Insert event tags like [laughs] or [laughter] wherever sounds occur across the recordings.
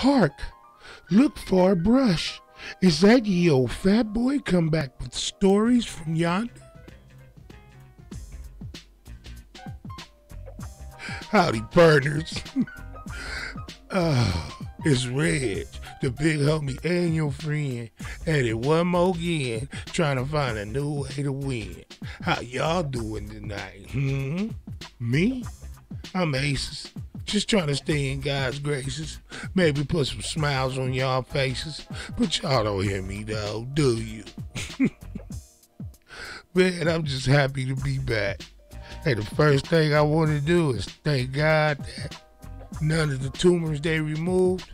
Hark! Look for a brush. Is that ye old fat boy come back with stories from yonder? Howdy, partners. oh, [laughs] it's Reg, the big homie and your friend, at it one more again, trying to find a new way to win. How y'all doing tonight? Hmm? Me? I'm Aces. Just trying to stay in God's graces. Maybe put some smiles on y'all faces. But y'all don't hear me though, do you? [laughs] Man, I'm just happy to be back. Hey, the first thing I want to do is thank God that none of the tumors they removed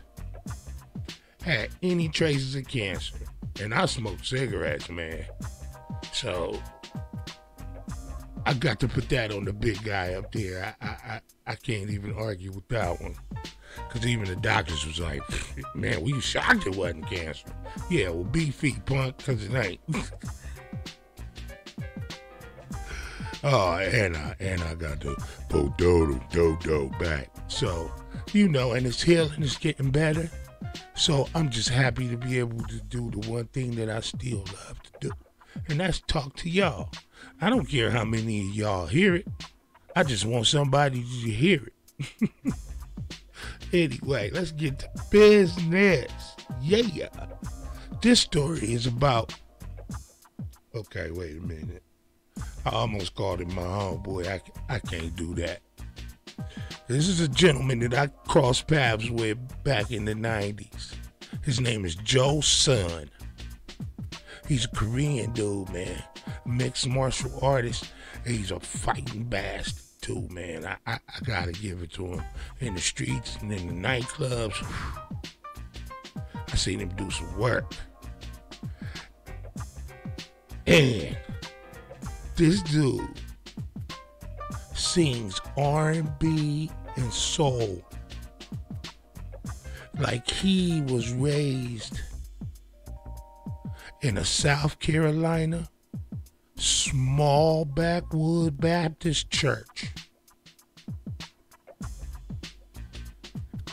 had any traces of cancer. And I smoke cigarettes, man. So I got to put that on the big guy up there. I I, I, can't even argue with that one. Cause even the doctors was like, [laughs] man, we shocked it wasn't cancer. Yeah, well, be feet punk, cause it ain't. [laughs] Oh, and I and I got the Pododo Dodo back. So, you know, and it's healing, it's getting better. So I'm just happy to be able to do the one thing that I still love to do. And that's talk to y'all. I don't care how many of y'all hear it. I just want somebody to hear it. [laughs] anyway, let's get to business. Yeah. This story is about. Okay, wait a minute. I almost called him my homeboy. I, I can't do that. This is a gentleman that I crossed paths with back in the 90s. His name is Joe Son. He's a Korean dude, man. Mixed martial artist. He's a fighting bastard, too, man. I, I, I gotta give it to him. In the streets and in the nightclubs, I seen him do some work. And this dude sings R&B and soul like he was raised in a South Carolina small backwood Baptist church.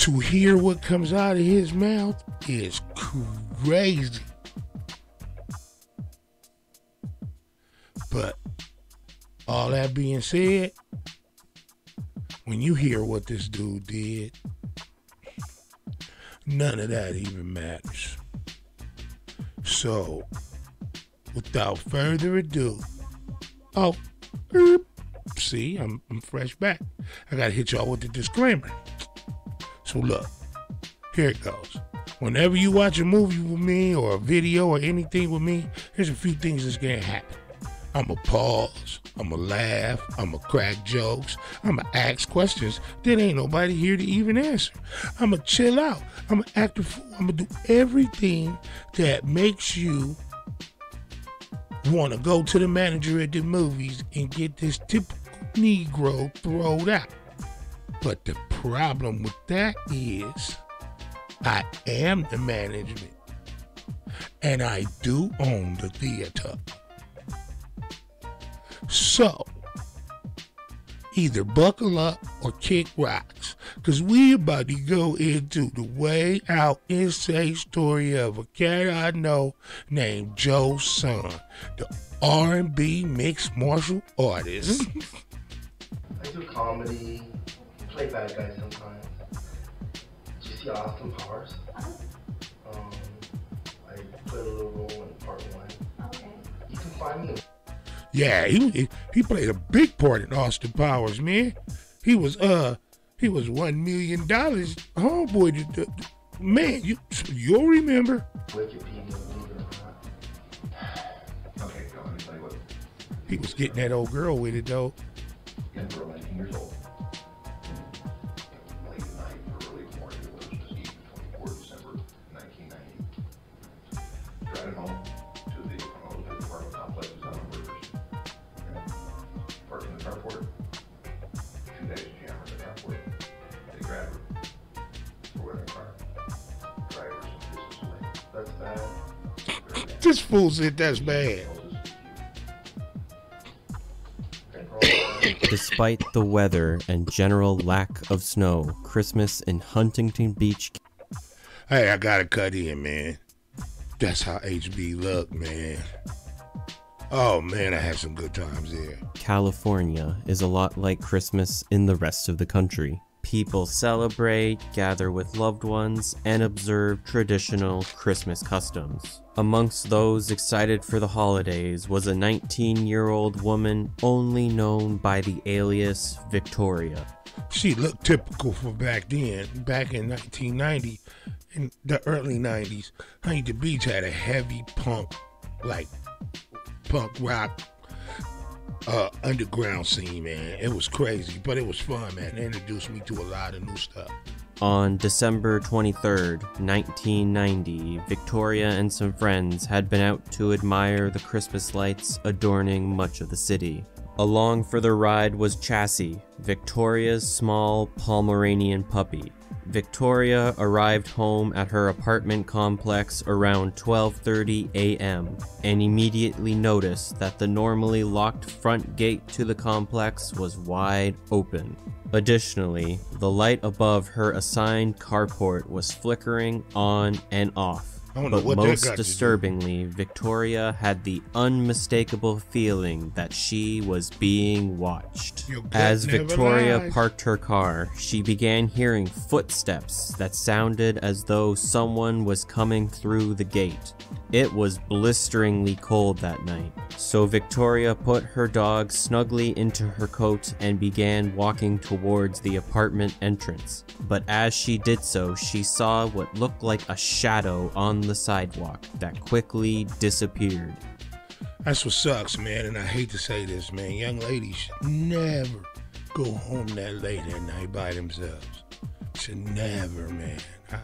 To hear what comes out of his mouth is crazy. But all that being said, when you hear what this dude did, none of that even matters. So, without further ado, oh, see, I'm, I'm fresh back. I gotta hit y'all with the disclaimer. Look, here it goes. Whenever you watch a movie with me or a video or anything with me, there's a few things that's gonna happen. I'ma pause, I'ma laugh, I'ma crack jokes, I'ma ask questions that ain't nobody here to even answer. I'ma chill out, I'ma act a fool, I'ma do everything that makes you wanna go to the manager at the movies and get this typical Negro thrown out. But the problem with that is I am the management and I do own the theater. So, either buckle up or kick rocks, cause we about to go into the way out insane story of a cat I know named Joe Son, the R&B mixed martial artist. [laughs] I do comedy, play bad guys sometimes. Did you see Austin Powers? Um, I played a little role in part one. Okay. You can find me. Yeah, he he played a big part in Austin Powers, man. He was uh he was one million dollars homeboy. To, to, man, you you'll remember. Wikipedia, believe it or not. [sighs] Okay, so let me tell you what. He was getting that old girl with it though. Young girl, 19 years old. This fool said that's bad. Despite the weather and general lack of snow, Christmas in Huntington Beach Hey, I gotta cut in, man. That's how HB look, man. Oh man, I had some good times there. California is a lot like Christmas in the rest of the country. People celebrate, gather with loved ones, and observe traditional Christmas customs. Amongst those excited for the holidays was a 19 year old woman only known by the alias Victoria. She looked typical for back then. Back in 1990, in the early 90s, Huntington Beach had a heavy punk, like punk rock uh, underground scene, man. It was crazy, but it was fun, man. It introduced me to a lot of new stuff. On December 23rd, 1990, Victoria and some friends had been out to admire the Christmas lights adorning much of the city. Along for the ride was Chassis, Victoria's small Pomeranian puppy. Victoria arrived home at her apartment complex around 12:30 a.m. and immediately noticed that the normally locked front gate to the complex was wide open. Additionally, the light above her assigned carport was flickering on and off. I don't know But most got to do. disturbingly, Victoria had the unmistakable feeling that she was being watched. As Victoria parked her car, she began hearing footsteps that sounded as though someone was coming through the gate. It was blisteringly cold that night, so Victoria put her dog snugly into her coat and began walking towards the apartment entrance. But as she did so, she saw what looked like a shadow on the sidewalk that quickly disappeared. That's what sucks, man. And I hate to say this, man. Young ladies should never go home that late at night by themselves. Should never, man. I-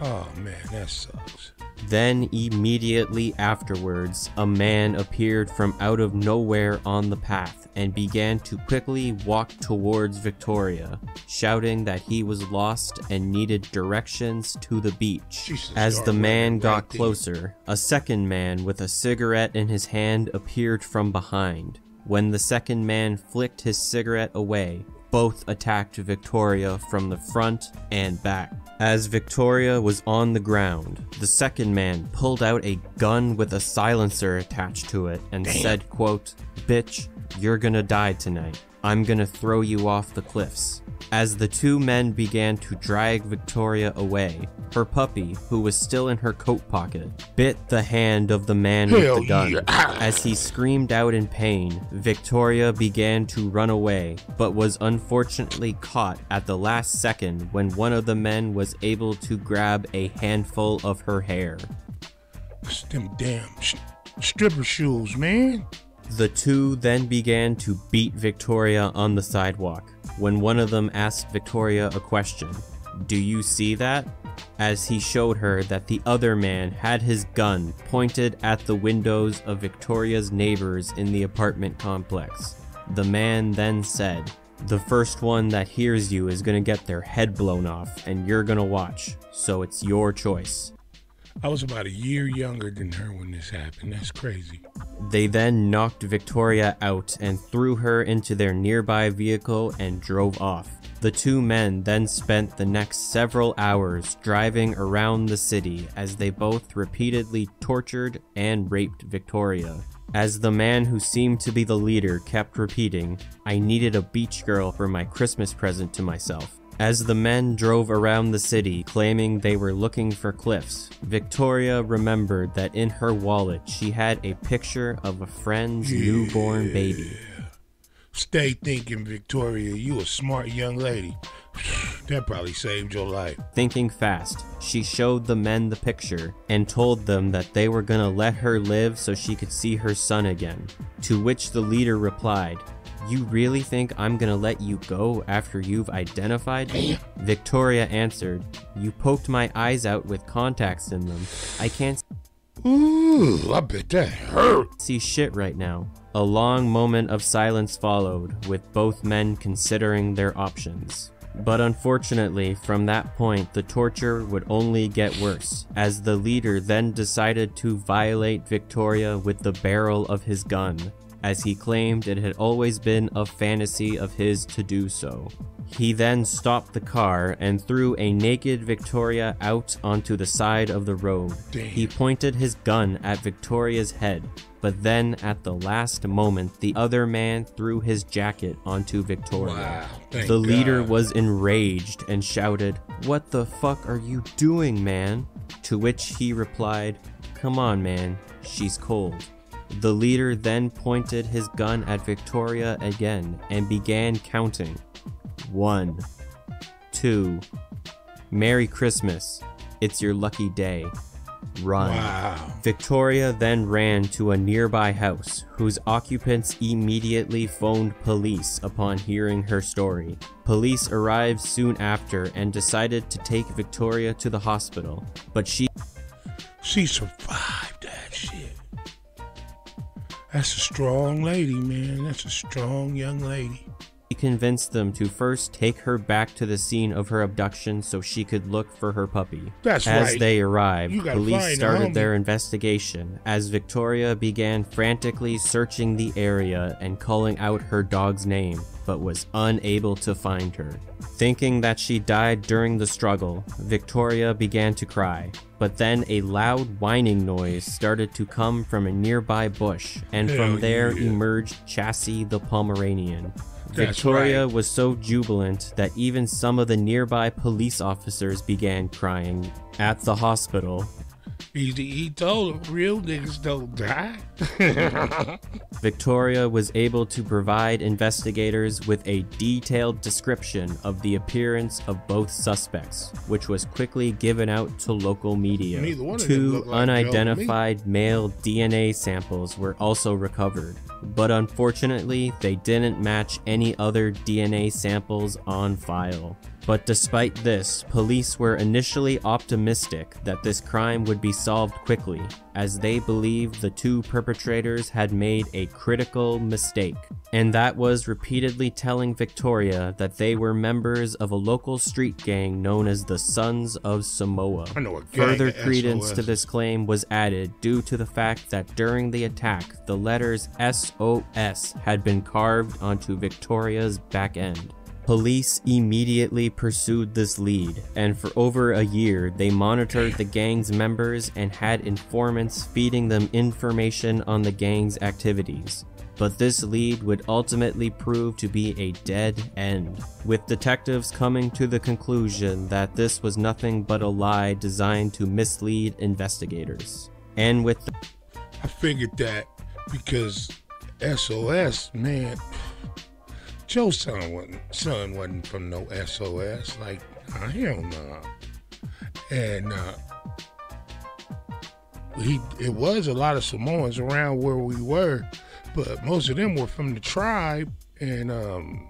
oh, man, that sucks. Then, immediately afterwards, a man appeared from out of nowhere on the path and began to quickly walk towards Victoria, shouting that he was lost and needed directions to the beach. Jesus, As the man got closer, a second man with a cigarette in his hand appeared from behind. When the second man flicked his cigarette away, both attacked Victoria from the front and back. As Victoria was on the ground, the second man pulled out a gun with a silencer attached to it and said, quote, Bitch, you're gonna die tonight. I'm gonna throw you off the cliffs. As the two men began to drag Victoria away, her puppy, who was still in her coat pocket, bit the hand of the man Hell with the gun. yeah. As he screamed out in pain, Victoria began to run away, but was unfortunately caught at the last second when one of the men was able to grab a handful of her hair. It's them damn sh- stripper shoes, man. The two then began to beat Victoria on the sidewalk. When one of them asked Victoria a question, Do you see that? As he showed her that the other man had his gun pointed at the windows of Victoria's neighbors in the apartment complex. The man then said, The first one that hears you is gonna get their head blown off, and you're gonna watch, so it's your choice. I was about a year younger than her when this happened. That's crazy. They then knocked Victoria out and threw her into their nearby vehicle and drove off. The two men then spent the next several hours driving around the city as they both repeatedly tortured and raped Victoria. As the man who seemed to be the leader kept repeating, I needed a beach girl for my Christmas present to myself. As the men drove around the city claiming they were looking for Cliffs, Victoria remembered that in her wallet she had a picture of a friend's newborn baby. Stay thinking, Victoria. You a smart young lady. [sighs] That probably saved your life. Thinking fast, she showed the men the picture and told them that they were gonna let her live so she could see her son again. To which the leader replied, You really think I'm gonna let you go after you've identified me? Victoria answered, You poked my eyes out with contacts in them. I can't Ooh, I bet that hurt. see shit right now. A long moment of silence followed, with both men considering their options. But unfortunately, from that point, the torture would only get worse, as the leader then decided to violate Victoria with the barrel of his gun. As he claimed it had always been a fantasy of his to do so. He then stopped the car and threw a naked Victoria out onto the side of the road. Damn. He pointed his gun at Victoria's head, but then at the last moment, the other man threw his jacket onto Victoria. Wow, the leader God. was enraged and shouted, What the fuck are you doing, man? To which he replied, Come on, man, she's cold. The leader then pointed his gun at Victoria again and began counting. One, two, Merry Christmas, it's your lucky day. Run. Wow. Victoria then ran to a nearby house, whose occupants immediately phoned police upon hearing her story. Police arrived soon after and decided to take Victoria to the hospital, but she She survived. That's a strong lady, man. That's a strong young lady. Convinced them to first take her back to the scene of her abduction so she could look for her puppy. That's as right. they arrived, police started their investigation as Victoria began frantically searching the area and calling out her dog's name, but was unable to find her. Thinking that she died during the struggle, Victoria began to cry, but then a loud whining noise started to come from a nearby bush, and Hell from there yeah. emerged Chassis the Pomeranian. Victoria right. was so jubilant that even some of the nearby police officers began crying. At the hospital, He, he told him real niggas don't die. [laughs] Victoria was able to provide investigators with a detailed description of the appearance of both suspects, which was quickly given out to local media. Two like unidentified male DNA samples were also recovered, but unfortunately, they didn't match any other DNA samples on file. But despite this, police were initially optimistic that this crime would be solved quickly, as they believed the two perpetrators had made a critical mistake, and that was repeatedly telling Victoria that they were members of a local street gang known as the Sons of Samoa. I know a gang Further credence to this claim was added due to the fact that during the attack, the letters SOS had been carved onto Victoria's back end. Police immediately pursued this lead, and for over a year, they monitored the gang's members and had informants feeding them information on the gang's activities. But this lead would ultimately prove to be a dead end, with detectives coming to the conclusion that this was nothing but a lie designed to mislead investigators. And with the I figured that because SOS, man, Joe's son wasn't son wasn't from no SOS. Like, uh, hell no. And uh, he it was a lot of Samoans around where we were, but most of them were from the tribe, and um,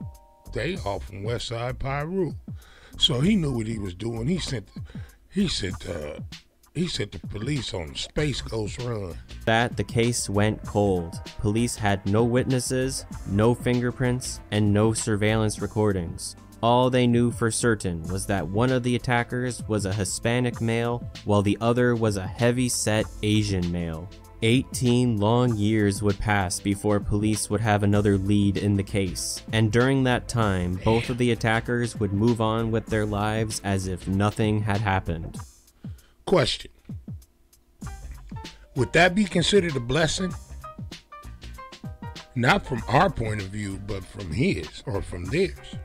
they all from West Side Pyru. So he knew what he was doing. He sent he sent uh, he sent the police on Space Ghost run. that, the case went cold. Police had no witnesses, no fingerprints, and no surveillance recordings. All they knew for certain was that one of the attackers was a Hispanic male, while the other was a heavy set Asian male. 18 long years would pass before police would have another lead in the case, and during that time, both of the attackers would move on with their lives as if nothing had happened. Question. Would that be considered a blessing? Not from our point of view, but from his or from theirs.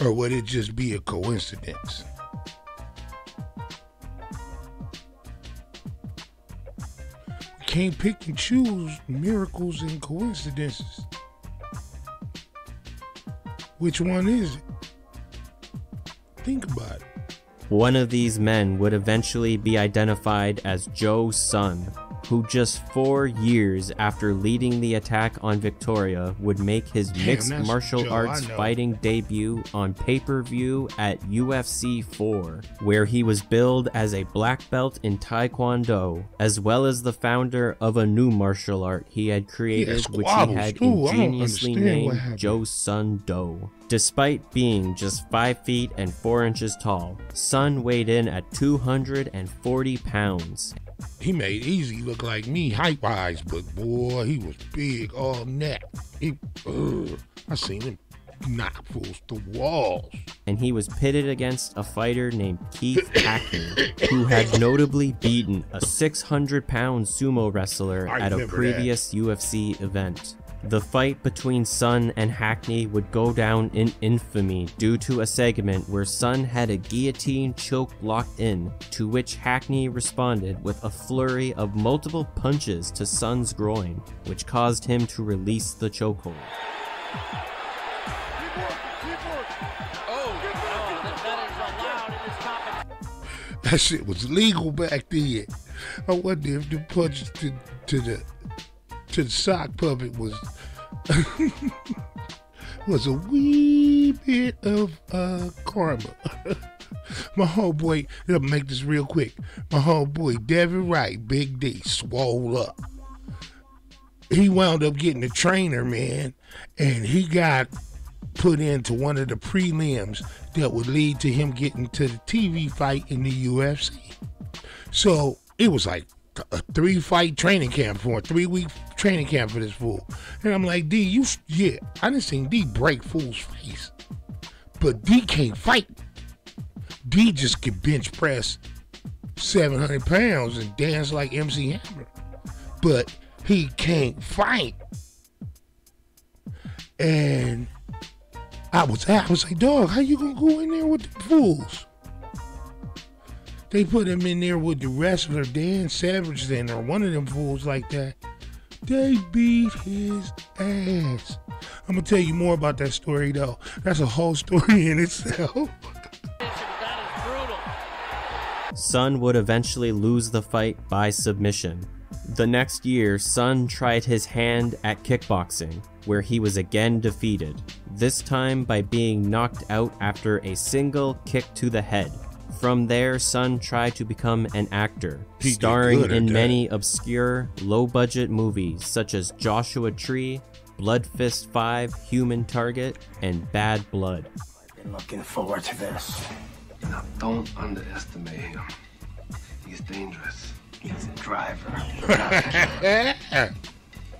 Or would it just be a coincidence? We can't pick and choose miracles and coincidences. Which one is it? Think about it. One of these men would eventually be identified as Joe Son, who just four years after leading the attack on Victoria would make his Damn, mixed martial Joe arts fighting debut on pay-per-view at UFC 4, where he was billed as a black belt in Taekwondo, as well as the founder of a new martial art he had created which he had too. I don't ingeniously named. Joe Son Do. Despite being just 5 feet and 4 inches tall, Son weighed in at 240 pounds. He made Easy look like me height wise, but boy, he was big all neck. He, ugh, I seen him knock fools to walls. and he was pitted against a fighter named Keith Hackney, who had notably beaten a 600 pound sumo wrestler I at a previous UFC event. The fight between Son and Hackney would go down in infamy due to a segment where Son had a guillotine choke locked in, to which Hackney responded with a flurry of multiple punches to Son's groin, which caused him to release the chokehold. That shit was legal back then. I wonder if the punches to, to the to the sock puppet was [laughs] was a wee bit of uh, karma. [laughs] My homeboy, let me make this real quick. My homeboy Devin Wright, Big D, swole up. He wound up getting a trainer, man, and he got put into one of the prelims that would lead to him getting to the TV fight in the UFC. So it was like a three fight training camp for a three week training camp for this fool. And I'm like, D, you, yeah, I didn't seen D break fool's face. But D can't fight. D just can bench press 700 pounds and dance like MC Hammer. But he can't fight. And I was I was like, dog, how you gonna go in there with the fools? They put him in there with the wrestler Dan Savage then, or one of them fools like that. They beat his ass. I'm gonna tell you more about that story though. That's a whole story in itself. Son would eventually lose the fight by submission. The next year, Son tried his hand at kickboxing, where he was again defeated, this time by being knocked out after a single kick to the head. From there, Son tried to become an actor, He starring in that. many obscure, low budget movies such as Joshua Tree, Blood Fist 5, Human Target, and Bad Blood. I've been looking forward to this. Now, don't underestimate him. He's dangerous. He's a driver. [laughs]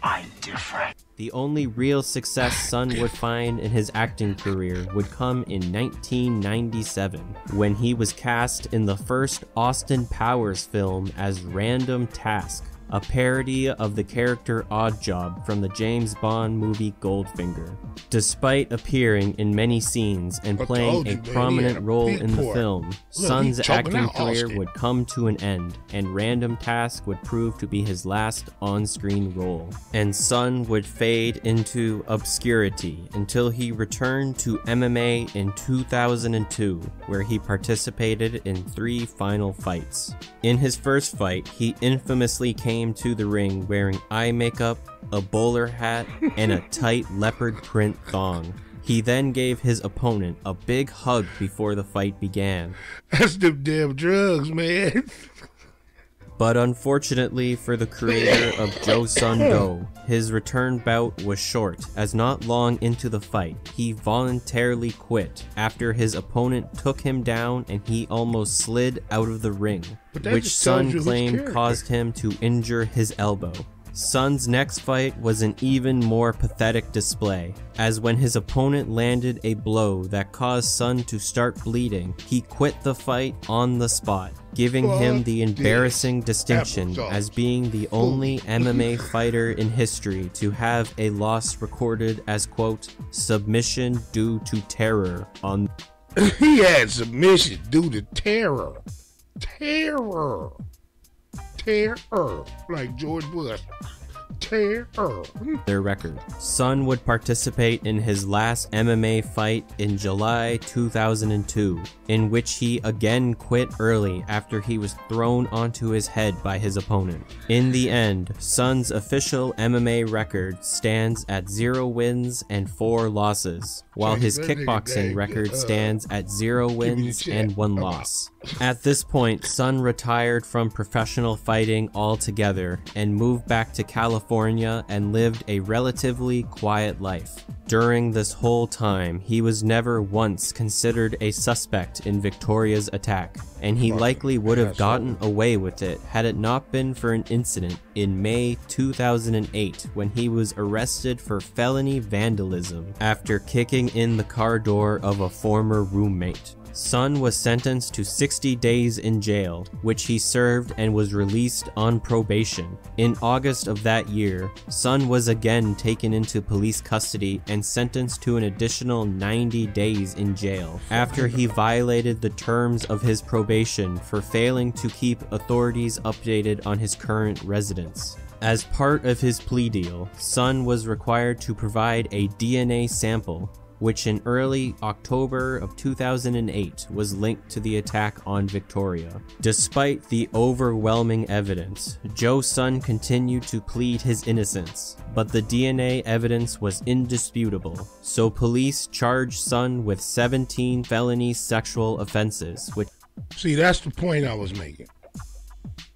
I different. The only real success ah, Son would find in his acting career would come in 1997, when he was cast in the first Austin Powers film as Random Task, a parody of the character Oddjob from the James Bond movie Goldfinger. Despite appearing in many scenes and I playing a you, prominent role in the film, he's Son's acting career would come to an end, and Random Task would prove to be his last on screen role. And Son would fade into obscurity until he returned to MMA in 2002, where he participated in three final fights. In his first fight, he infamously came to the ring wearing eye makeup, a bowler hat, and a [laughs] tight leopard print thong. He then gave his opponent a big hug before the fight began. That's them damn drugs, man. [laughs] But unfortunately for the creator of Joe Son Do, his return bout was short, as not long into the fight, he voluntarily quit after his opponent took him down and he almost slid out of the ring, which Son claimed caused him to injure his elbow. Son's next fight was an even more pathetic display, as when his opponent landed a blow that caused Son to start bleeding, he quit the fight on the spot, giving him the embarrassing distinction as being the only MMA [laughs] fighter in history to have a loss recorded as quote, submission due to terror on [laughs] he had submission due to terror. Terror. Terror. Like George Bush. Their record. Son would participate in his last MMA fight in July 2002, in which he again quit early after he was thrown onto his head by his opponent. In the end, Son's official MMA record stands at 0 wins and 4 losses, while his kickboxing record uh, stands at 0 wins and 1 Uh, [laughs] loss. At this point, Son retired from professional fighting altogether and moved back to California California and lived a relatively quiet life. During this whole time, he was never once considered a suspect in Victoria's attack, and he likely would have gotten away with it had it not been for an incident in May 2008 when he was arrested for felony vandalism after kicking in the car door of a former roommate. Son was sentenced to 60 days in jail, which he served and was released on probation. In August of that year, Son was again taken into police custody and sentenced to an additional 90 days in jail after he violated the terms of his probation for failing to keep authorities updated on his current residence. As part of his plea deal, Son was required to provide a DNA sample which in early October of 2008 was linked to the attack on Victoria. Despite the overwhelming evidence, Joe Son continued to plead his innocence, but the DNA evidence was indisputable, so police charged Son with 17 felony sexual offenses, which See, that's the point I was making.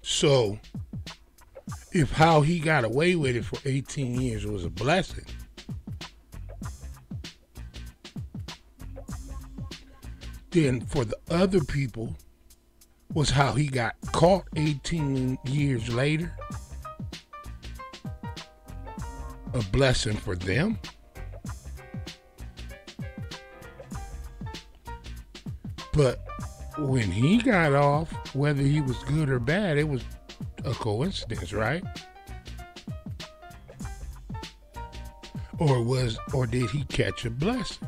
So, if how he got away with it for 18 years was a blessing, then for the other people was how he got caught 18 years later a blessing for them. But when he got off, whether he was good or bad, it was a coincidence, right? Or was or did he catch a blessing?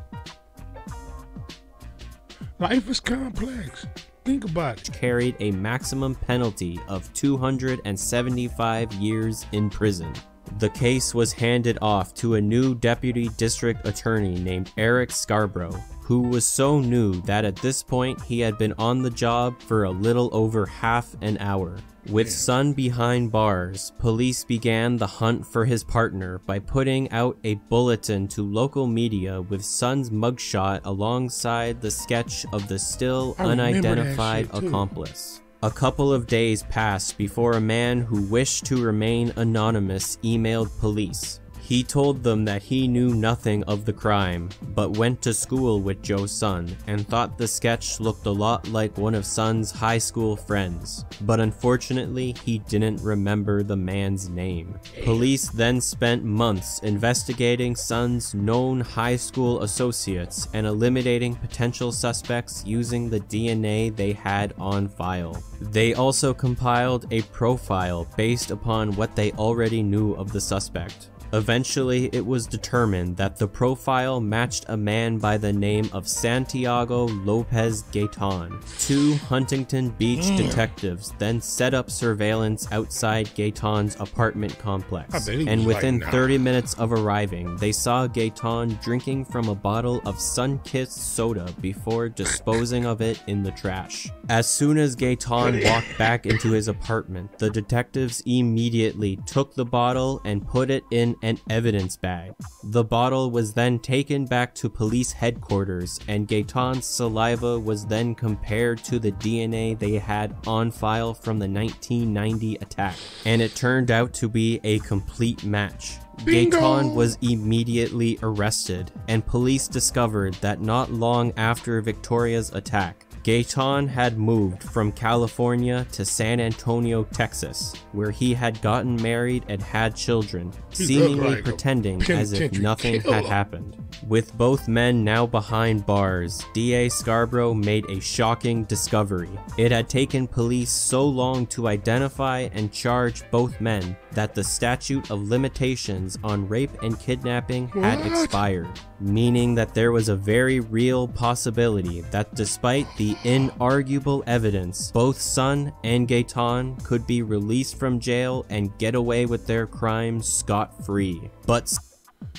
Life is complex. Think about it. carried a maximum penalty of 275 years in prison. The case was handed off to a new deputy district attorney named Eric Scarborough, who was so new that at this point he had been on the job for a little over half an hour. With Son behind bars, police began the hunt for his partner by putting out a bulletin to local media with Son's mugshot alongside the sketch of the still unidentified accomplice. A couple of days passed before a man who wished to remain anonymous emailed police. He told them that he knew nothing of the crime, but went to school with Joe's son and thought the sketch looked a lot like one of Son's high school friends. But unfortunately, he didn't remember the man's name. Police then spent months investigating Son's known high school associates and eliminating potential suspects using the DNA they had on file. They also compiled a profile based upon what they already knew of the suspect. Eventually, it was determined that the profile matched a man by the name of Santiago Lopez Gaetan. Two Huntington Beach detectives then set up surveillance outside Gaetan's apartment complex, and within like, nah. 30 minutes of arriving, they saw Gaetan drinking from a bottle of Sunkist soda before disposing of it in the trash. As soon as Gaetan [laughs] walked back into his apartment, the detectives immediately took the bottle and put it in an evidence bag. The bottle was then taken back to police headquarters and Gaetan's saliva was then compared to the DNA they had on file from the 1990 attack, and it turned out to be a complete match. Gaetan was immediately arrested, and police discovered that not long after Victoria's attack, Gaetan had moved from California to San Antonio, Texas, where he had gotten married and had children, seemingly like pretending as if nothing had happened. With both men now behind bars, DA Scarborough made a shocking discovery. It had taken police so long to identify and charge both men that the statute of limitations on rape and kidnapping had expired, meaning that there was a very real possibility that despite the inarguable evidence, both Son and Gaetan could be released from jail and get away with their crimes scot-free. But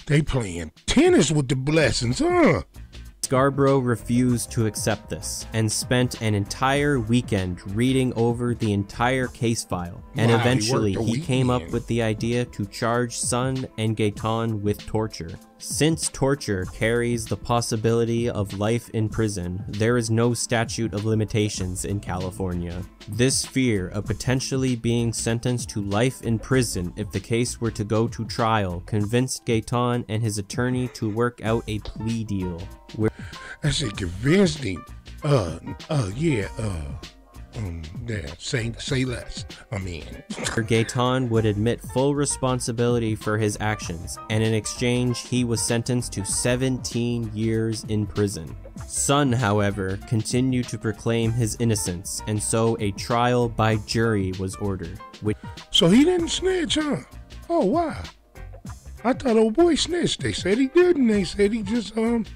They playing tennis with the blessings, huh? Scarborough refused to accept this and spent an entire weekend reading over the entire case file. And Wow, eventually a he came up with the idea to charge Son and Gaetan with torture. Since torture carries the possibility of life in prison, there is no statute of limitations in California. This fear of potentially being sentenced to life in prison if the case were to go to trial convinced Gaetan and his attorney to work out a plea deal. Where I said convinced him. Uh, uh, yeah, uh, um, yeah, say, say less. I mean, [laughs] Gaetan would admit full responsibility for his actions, and in exchange, he was sentenced to 17 years in prison. Son, however, continued to proclaim his innocence, and so a trial by jury was ordered, which so he didn't snitch, huh? Oh, wow. I thought old boy snitched. They said he didn't. They said he just, um,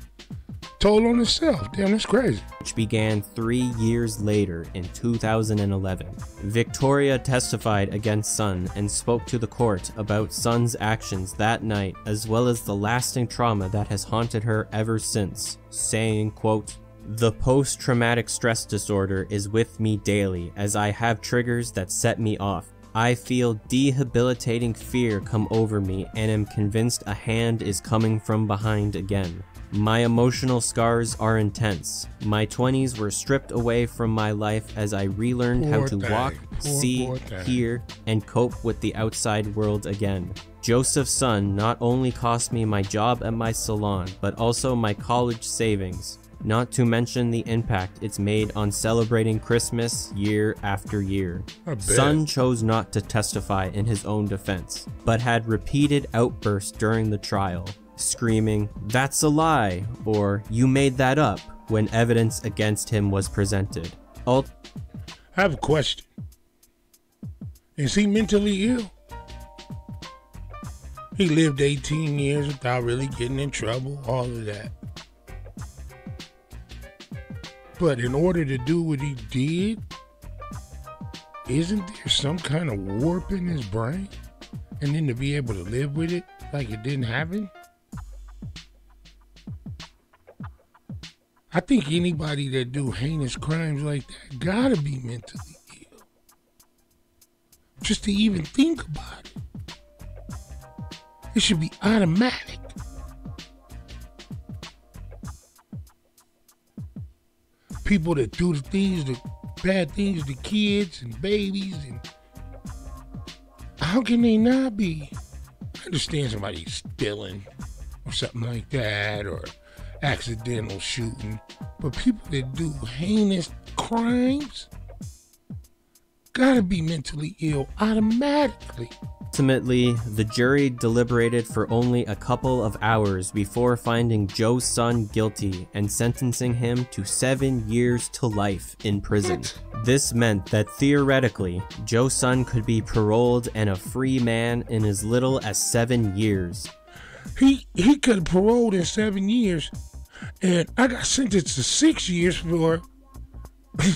told on himself. Damn, that's crazy. which began three years later in 2011. Victoria testified against Son and spoke to the court about Son's actions that night as well as the lasting trauma that has haunted her ever since, saying, quote, the post-traumatic stress disorder is with me daily as I have triggers that set me off. I feel debilitating fear come over me and am convinced a hand is coming from behind again. My emotional scars are intense. My 20s were stripped away from my life as I relearned how to thing. walk, Poor, see, poor hear, and cope with the outside world again. Joseph's son not only cost me my job at my salon, but also my college savings, not to mention the impact it's made on celebrating Christmas year after year. Son chose not to testify in his own defense, but had repeated outbursts during the trial, screaming, That's a lie, or You made that up, when evidence against him was presented. Ult- I have a question. Is he mentally ill? He lived 18 years without really getting in trouble, all of that. But in order to do what he did, isn't there some kind of warp in his brain? And then to be able to live with it like it didn't happen? I think anybody that do heinous crimes like that gotta be mentally ill. Just to even think about it. It should be automatic. People that do the things, the bad things to kids and babies and how can they not be? I understand somebody stealing or something like that or accidental shooting, but people that do heinous crimes gotta be mentally ill automatically. Ultimately, the jury deliberated for only a couple of hours before finding Joe's son guilty and sentencing him to seven years to life in prison. This meant that theoretically, Joe's son could be paroled and a free man in as little as seven years. He he could have paroled in seven years, and I got sentenced to six years for [laughs]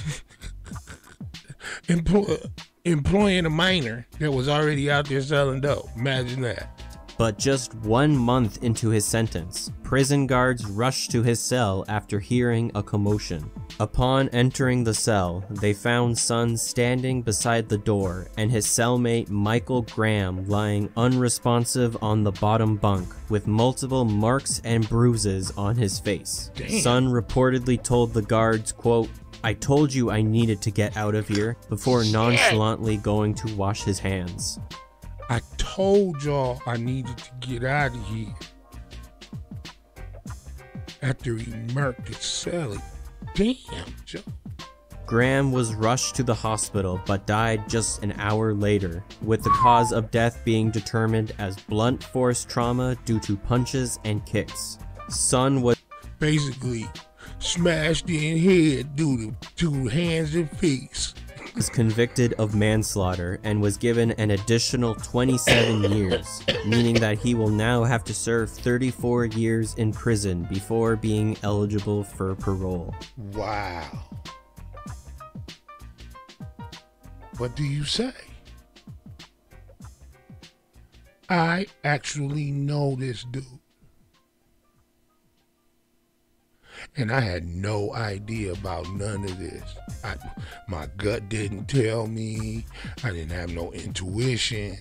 employ, employing a minor that was already out there selling dope. Imagine that. But just one month into his sentence, prison guards rushed to his cell after hearing a commotion. Upon entering the cell, they found Son standing beside the door and his cellmate Michael Graham lying unresponsive on the bottom bunk with multiple marks and bruises on his face. Damn. Son reportedly told the guards, quote, I told you I needed to get out of here before nonchalantly going to wash his hands. I told y'all I needed to get out of here. After he murked his celly. Damn, Joe. Graham was rushed to the hospital but died just an hour later, with the cause of death being determined as blunt force trauma due to punches and kicks. Son was Basically, smashed in head due to two hands and face. convicted of manslaughter and was given an additional 27 years, meaning that he will now have to serve 34 years in prison before being eligible for parole. Wow. What do you say? I actually know this dude. And I had no idea about none of this. I, my gut didn't tell me. I didn't have no intuition.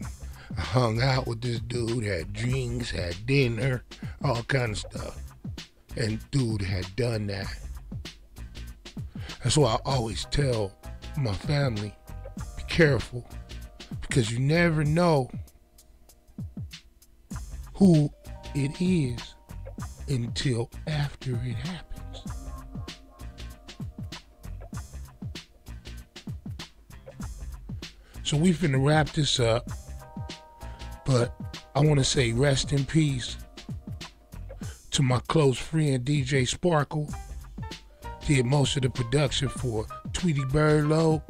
I hung out with this dude, had drinks, had dinner, all kind of stuff. And dude had done that. That's why I always tell my family, be careful, because you never know who it is until after it happens. So we finna wrap this up, but I want to say rest in peace to my close friend DJ Sparkle. Did most of the production for Tweedy Bird Loc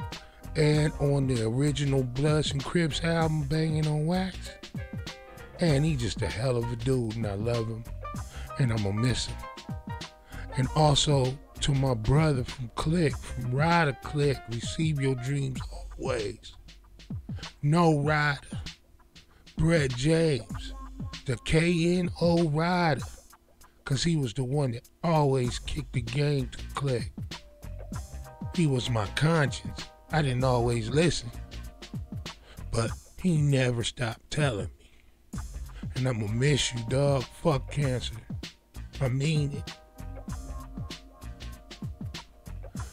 and on the original Bloods and Crips album, Banging on Wax. And he just a hell of a dude, and I love him, and I'm gonna miss him. And also to my brother from Click, from Rider Click, receive your dreams always. No Rider, Brett James, the KNO Rider, cause he was the one that always kicked the game to Click. He was my conscience. I didn't always listen, but he never stopped telling me. And I'm gonna miss you, dog. Fuck cancer. I mean it.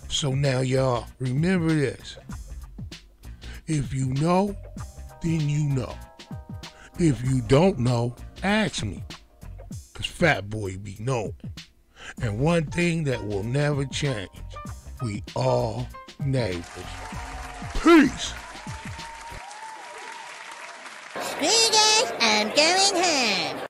So now, y'all, remember this. If you know, then you know. If you don't know, ask me. Cause Fat Boy be knowing. And one thing that will never change, we all neighbors. Peace. Screw guys, I'm going home.